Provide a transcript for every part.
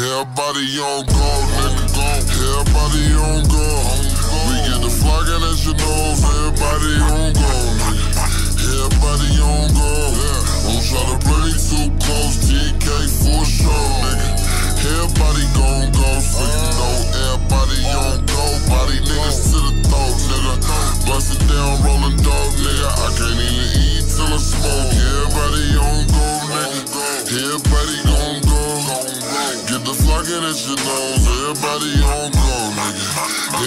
Everybody on go, nigga, go. Everybody on go. We get the flocking as you know. Everybody on go, nigga. Everybody on go. Get the flocking at your nose. Everybody on go, nigga.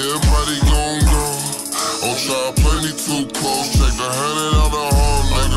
Everybody gon' go. Oh, try play me too close. Check the hundred out the home, nigga.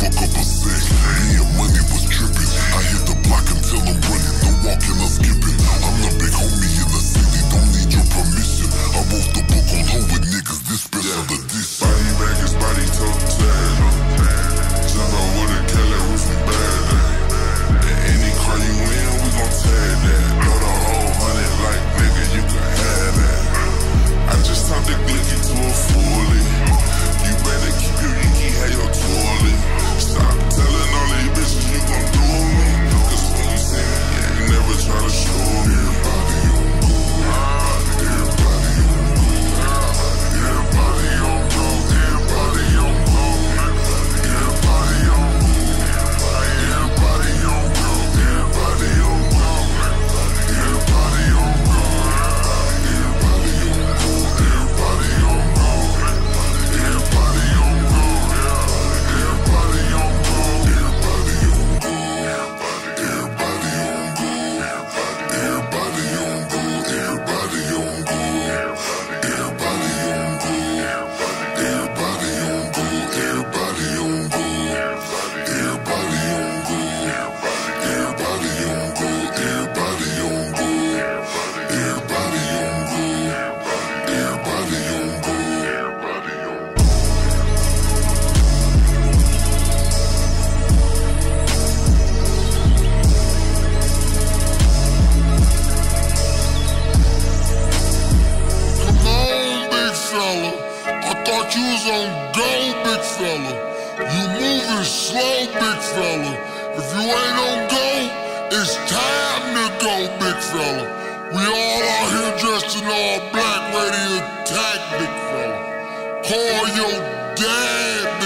Fuck up a sec. Me and money was tripping. I hit the block until I'm fella. You moving slow, big fella. If you ain't on go, it's time to go, big fella. We all out here dressed in all black, ready to attack, big fella. Call your dad,